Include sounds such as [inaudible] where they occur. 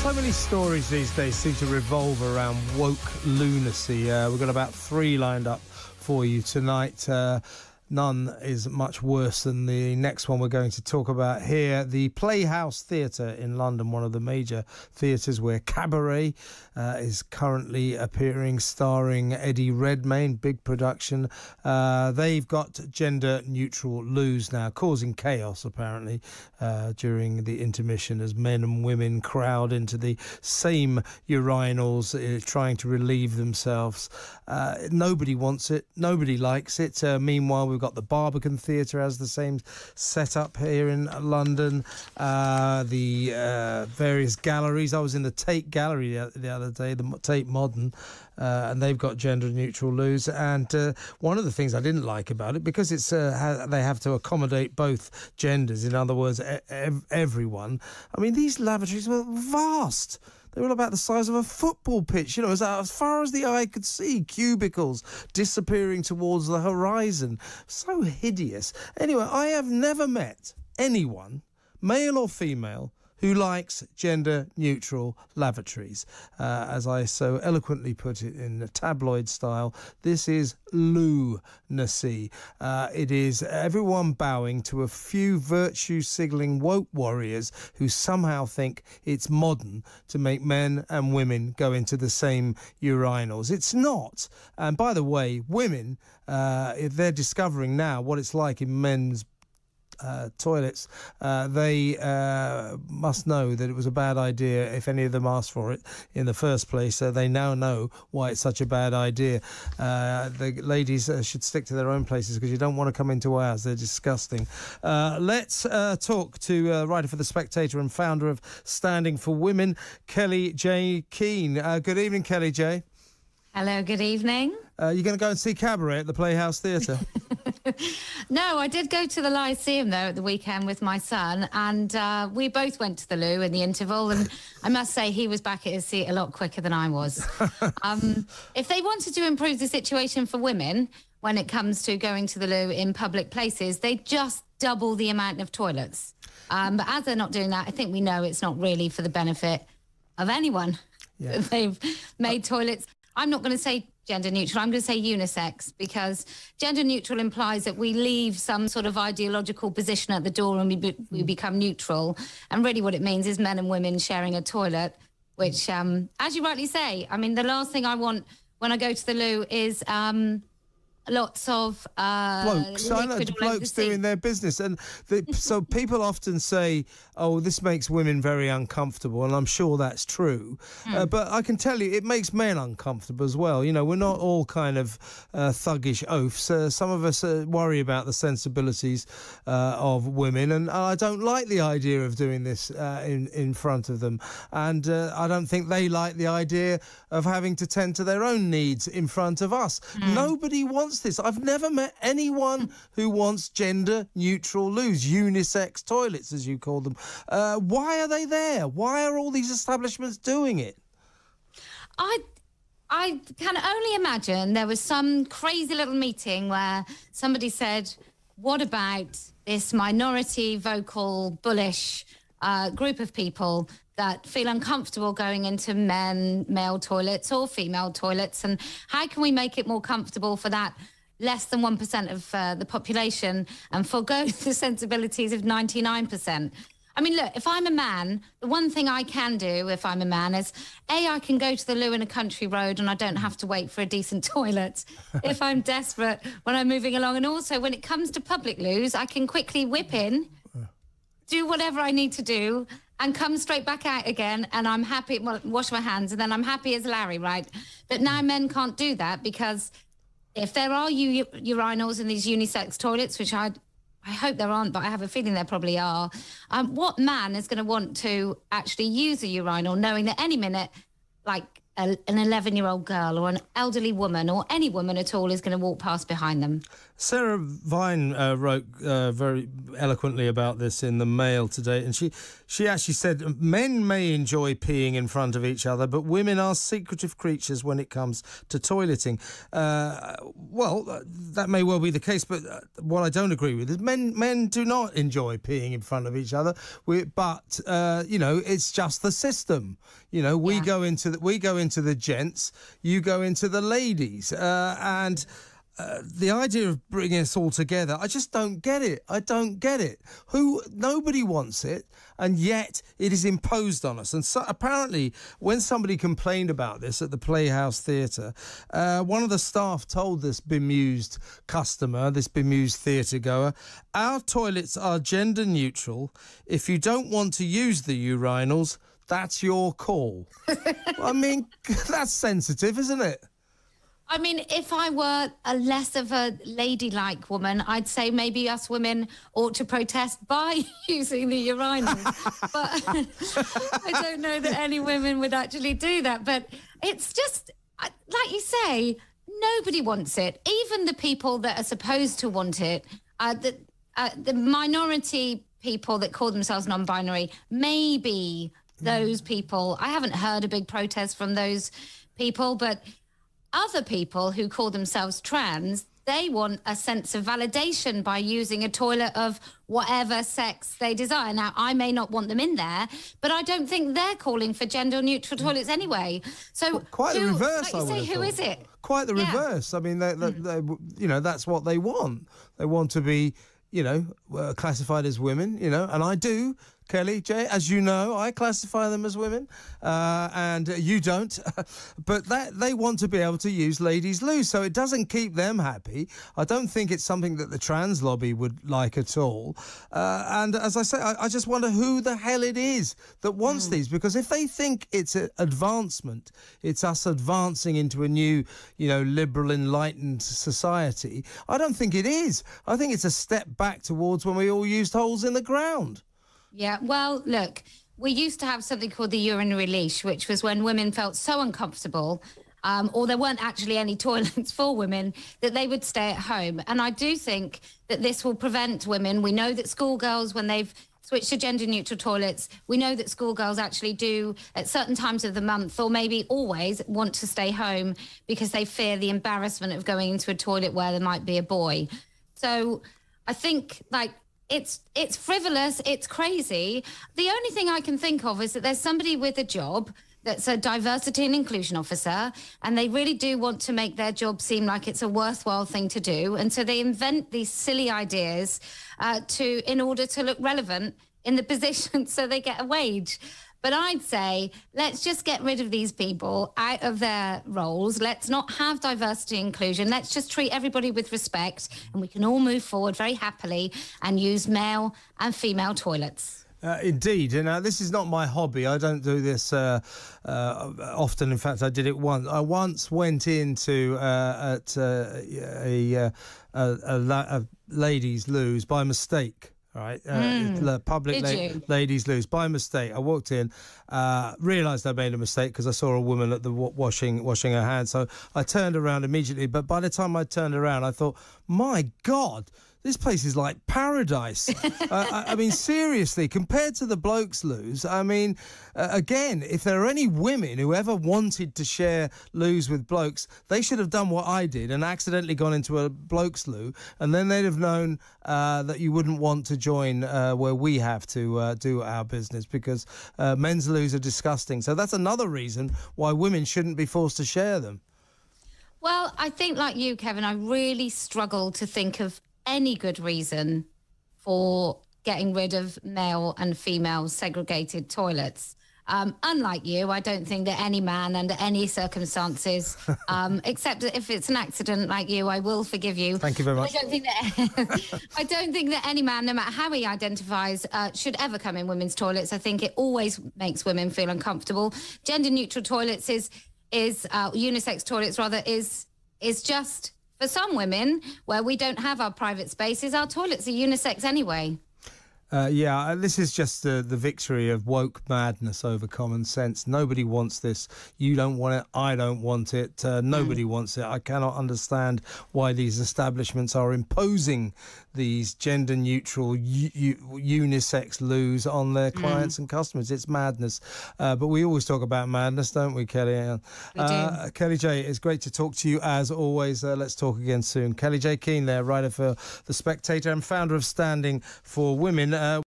So many stories these days seem to revolve around woke lunacy. Uh, we've got about three lined up for you tonight. Uh, None is much worse than the next one we're going to talk about here. The Playhouse Theatre in London, one of the major theatres where Cabaret uh, is currently appearing, starring Eddie Redmayne, big production. Uh, they've got gender neutral loos now, causing chaos apparently uh, during the intermission as men and women crowd into the same urinals uh, trying to relieve themselves. Uh, nobody wants it, nobody likes it. Uh, meanwhile, we've got the Barbican Theatre has the same setup here in London. Uh, the uh, various galleries. I was in the Tate Gallery the, the other day, the Tate Modern, uh, and they've got gender neutral loos. And uh, one of the things I didn't like about it because it's uh, ha- they have to accommodate both genders. In other words, e- ev- everyone. I mean, these lavatories were vast. They were about the size of a football pitch, you know, as, as far as the eye could see, cubicles disappearing towards the horizon. So hideous. Anyway, I have never met anyone, male or female, who likes gender neutral lavatories. Uh, as I so eloquently put it in a tabloid style, this is lunacy. Uh, it is everyone bowing to a few virtue signaling woke warriors who somehow think it's modern to make men and women go into the same urinals. It's not. And by the way, women, uh, they're discovering now what it's like in men's uh, toilets, uh, they uh, must know that it was a bad idea if any of them asked for it in the first place. So they now know why it's such a bad idea. Uh, the ladies uh, should stick to their own places because you don't want to come into ours. They're disgusting. Uh, let's talk to writer for The Spectator and founder of Standing for Women, Kellie-Jay Keen. good evening, Kelly J. Hello, good evening. Uh, you're going to go and see Cabaret at the Playhouse Theatre? [laughs] [laughs] no, I did go to the Lyceum though at the weekend with my son, and uh, we both went to the loo in the interval. And I must say, he was back at his seat a lot quicker than I was. [laughs] um, if they wanted to improve the situation for women when it comes to going to the loo in public places, they just double the amount of toilets. Um, but as they're not doing that, I think we know it's not really for the benefit of anyone. Yeah. [laughs] They've made toilets. I'm not going to say gender neutral. I'm going to say unisex because gender neutral implies that we leave some sort of ideological position at the door and we, be, we become neutral. And really, what it means is men and women sharing a toilet, which, um, as you rightly say, I mean, the last thing I want when I go to the loo is um, lots of uh, blokes. I know blokes doing their business, and the, so people often say, "Oh, this makes women very uncomfortable," and I'm sure that's true. Mm. Uh, but I can tell you, it makes men uncomfortable as well. You know, we're not all kind of uh, thuggish oafs. Uh, some of us uh, worry about the sensibilities uh, of women, and I don't like the idea of doing this in in front of them, and I don't think they like the idea of having to tend to their own needs in front of us. Mm. Nobody wants wants this. I've never met anyone who wants gender neutral loos, unisex toilets, as you call them. Uh, why are they there? Why are all these establishments doing it? I. I can only imagine there was some crazy little meeting where somebody said, What about this minority, vocal, bullish uh, group of people that feel uncomfortable going into men, male toilets or female toilets? And how can we make it more comfortable for that less than 1% of uh, the population and forego [laughs] the sensibilities of 99%? I mean, look, if I'm a man, the one thing I can do if I'm a man is A, I can go to the loo in a country road and I don't have to wait for a decent [laughs] toilet if I'm desperate when I'm moving along. And also, when it comes to public loos, I can quickly whip in, do whatever I need to do, and come straight back out again and I'm happy well wash my hands and then I'm happy as Larry right? But now men can't do that because if there are u- urinals in these unisex toilets which I I hope there aren't but I have a feeling there probably are um, what man is going to want to actually use a urinal knowing that any minute like a, an 11 year old girl or an elderly woman or any woman at all is going to walk past behind them. Sarah Vine uh, wrote uh, very eloquently about this in the Mail today, and she she actually said men may enjoy peeing in front of each other, but women are secretive creatures when it comes to toileting. Uh, well, uh, that may well be the case, but uh, what I don't agree with is men men do not enjoy peeing in front of each other. We, but uh, you know, it's just the system. You know, we yeah. go into the, we go into the gents, you go into the ladies, and. Uh, the idea of bringing us all together, I just don't get it. I don't get it. Who nobody wants it, and yet it is imposed on us. And so, apparently, when somebody complained about this at the Playhouse Theatre, uh, one of the staff told this bemused customer, this bemused theatre goer, "Our toilets are gender neutral. If you don't want to use the urinals, that's your call." [laughs] I mean, [laughs] that's sensitive, isn't it? I mean, if I were a less of a ladylike woman, I'd say maybe us women ought to protest by [laughs] using the urinal. but I don't know that any women would actually do that. But it's just, like you say, nobody wants it. Even the people that are supposed to want it, uh, the, uh, the minority people that call themselves non-binary, maybe those people. I haven't heard a big protest from those people, but other people who call themselves trans, they want a sense of validation by using a toilet of whatever sex they desire. Now, I may not want them in there, but I don't think they're calling for gender neutral mm. toilets anyway. So quite who, the reverse. Like say, who is it? Quite the yeah. reverse. I mean, they, they, mm. they, you know, that's what they want. They want to be, you know, uh, classified as women. You know, and I do Kellie-Jay, as you know, I classify them as women, uh, and you don't. [laughs] but that they want to be able to use ladies' loo, so it doesn't keep them happy. I don't think it's something that the trans lobby would like at all. Uh, and as I say, I, I, just wonder who the hell it is that wants mm. these, because if they think it's an advancement, it's us advancing into a new, you know, liberal, enlightened society. I don't think it is. I think it's a step back towards when we all used holes in the ground. Yeah, well, look, we used to have something called the urinary leash, which was when women felt so uncomfortable um, or there weren't actually any [laughs] toilets for women, that they would stay at home. And I do think that this will prevent women. We know that schoolgirls, when they've switched to gender neutral toilets, we know that schoolgirls actually do at certain times of the month or maybe always want to stay home because they fear the embarrassment of going into a toilet where there might be a boy. So I think like it's it's frivolous, it's crazy. The only thing I can think of is that there's somebody with a job that's a diversity and inclusion officer and they really do want to make their job seem like it's a worthwhile thing to do and so they invent these silly ideas uh, to in order to look relevant in the [laughs] position so they get a wage but I'd say let's just get rid of these people out of their roles. Let's not have diversity inclusion. Let's just treat everybody with respect and we can all move forward very happily and use male and female toilets. Uh, indeed, and uh, this is not my hobby. I don't do this uh, uh often. In fact, I did it once. I once went into uh, at uh, a, a, a, a, ladies' loos by mistake right? Uh, mm. public la- ladies loos by mistake. I walked in, uh, realised I made a mistake because I saw a woman at the w- washing washing her hands. So I turned around immediately. But by the time I turned around, I thought, my God this place is like paradise. [laughs] uh, I, I, mean, seriously, compared to the blokes' loos, I mean, uh, again, if there are any women who ever wanted to share loos with blokes, they should have done what I did and accidentally gone into a blokes' loo, and then they'd have known uh, that you wouldn't want to join uh, where we have to uh, do our business because uh, men's loos are disgusting. So that's another reason why women shouldn't be forced to share them. Well, I think, like you, Kevin, I really struggle to think of any good reason for getting rid of male and female segregated toilets. Um, unlike you, I don't think that any man under any circumstances, [laughs] um, except if it's an accident like you, I will forgive you. Thank you very much. I don't think that [laughs] I don't think that any man, no matter how he identifies, uh, should ever come in women's toilets. I think it always makes women feel uncomfortable. Gender neutral toilets is is uh, unisex toilets rather is is just for some women, where we don't have our private spaces, our toilets are unisex anyway. Uh, yeah, uh, this is just the, the victory of woke madness over common sense. Nobody wants this. You don't want it. I don't want it. Uh, nobody mm. wants it. I cannot understand why these establishments are imposing these gender neutral unisex loos on their mm. clients mm. and customers. It's madness. Uh, but we always talk about madness, don't we, Kellie? We do. Kellie-Jay, it's great to talk to you as always. Uh, let's talk again soon. Kellie-Jay Keen there, writer for The Spectator and founder of Standing for Women. Uh,